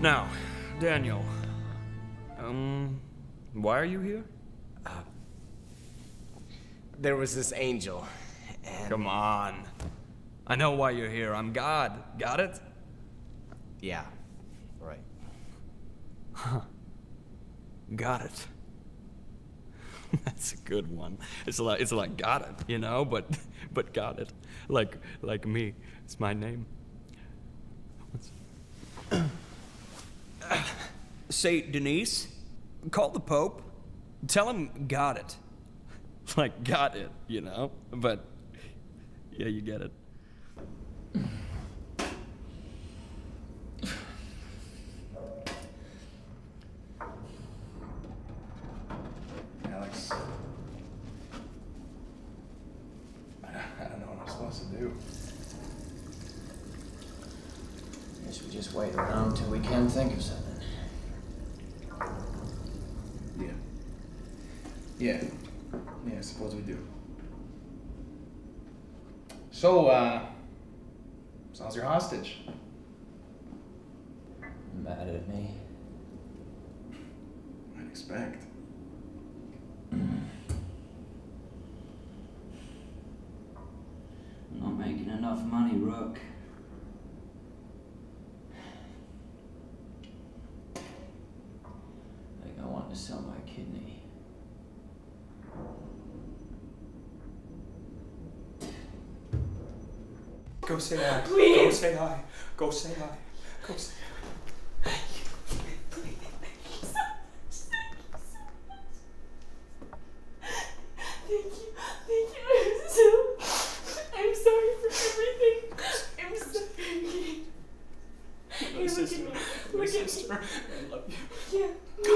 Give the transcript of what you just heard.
Now, Daniel. Um, why are you here? Uh, There was this angel, and Come on. I know why you're here. I'm God. Got it? yeah, right. Huh. Got it. That's a good one. It's like it's like got it, you know, but but got it. Like like me. It's my name. Say Denise, call the Pope. Tell him got it. Like got it, you know? But yeah, you get it. Alex. I I don't know what I'm supposed to do. Guess we just wait around till we can think of something. Yeah. Yeah, I suppose we do. So, uh, sounds your hostage. Mad at me? I'd expect. Not making enough money, Rook. Go say hi. Please. Go say hi. Go say hi. Go say hi. Please. Thank you. Thank you. I'm, I'm sorry for everything. I'm sorry. My sister. Look at me. My look sister. At me. I love you. Yeah. Go.